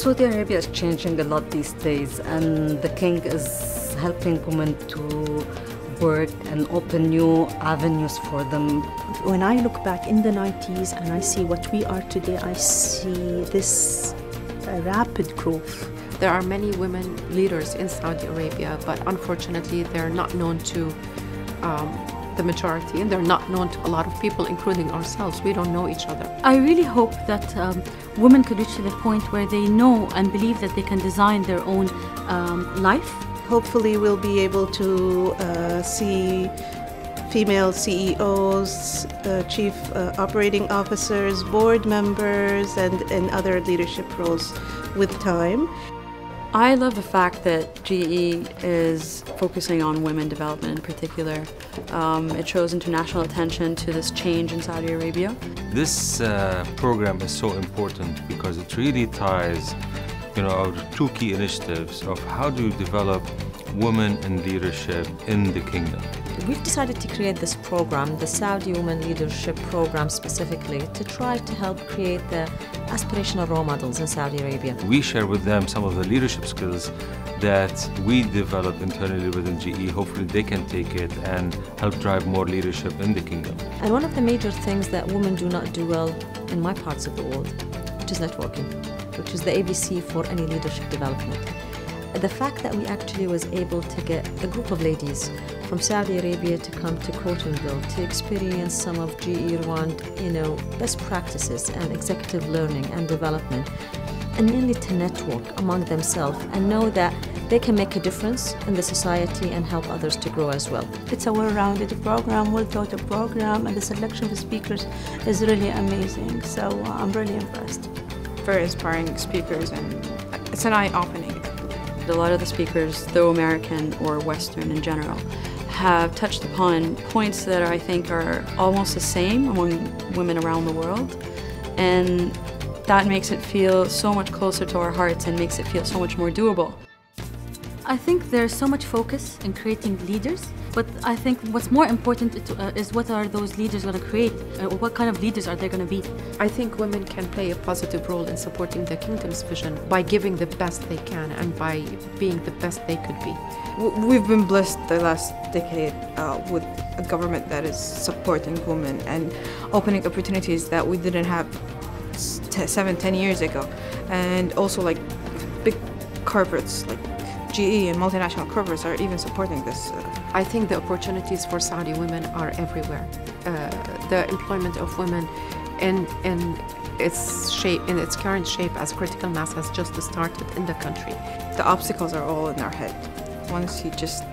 Saudi Arabia is changing a lot these days, and the king is helping women to work and open new avenues for them. When I look back in the 90s and I see what we are today, I see this uh, rapid growth. There are many women leaders in Saudi Arabia, but unfortunately, they're not known to um, the majority, and they're not known to a lot of people, including ourselves. We don't know each other. I really hope that um, women could reach to the point where they know and believe that they can design their own um, life Hopefully, we'll be able to uh, see female CEOs, uh, chief uh, operating officers, board members, and, and other leadership roles with time. I love the fact that GE is focusing on women development in particular. Um, it shows international attention to this change in Saudi Arabia. This uh, program is so important because it really ties you know, our two key initiatives of how do you develop women in leadership in the kingdom. We've decided to create this program, the Saudi Women Leadership Program specifically, to try to help create the aspirational role models in Saudi Arabia. We share with them some of the leadership skills that we develop internally within GE. Hopefully, they can take it and help drive more leadership in the kingdom. And one of the major things that women do not do well in my parts of the world, which is networking, which is the ABC for any leadership development. The fact that we actually was able to get a group of ladies from Saudi Arabia to come to Crotonville to experience some of GE Rwanda, you know, best practices and executive learning and development, and mainly to network among themselves and know that they can make a difference in the society and help others to grow as well. It's a well-rounded program, well-thought program, and the selection of speakers is really amazing. So uh, I'm really impressed. Very inspiring speakers, and it's an eye-opening. A lot of the speakers, though American or Western in general, have touched upon points that I think are almost the same among women around the world. And that makes it feel so much closer to our hearts and makes it feel so much more doable. I think there's so much focus in creating leaders, but I think what's more important uh, is what are those leaders going to create? Uh, what kind of leaders are they going to be? I think women can play a positive role in supporting the kingdom's vision by giving the best they can and by being the best they could be. We've been blessed the last decade uh, with a government that is supporting women and opening opportunities that we didn't have seven, ten years ago. And also like big corporates like GE and multinational corporates are even supporting this. I think the opportunities for Saudi women are everywhere. Uh, the employment of women in, in its shape, in its current shape as critical mass has just started in the country. The obstacles are all in our head. Once you just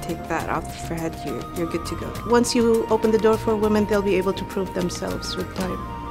take that off your head, you're, you're good to go. Once you open the door for women, they'll be able to prove themselves with time.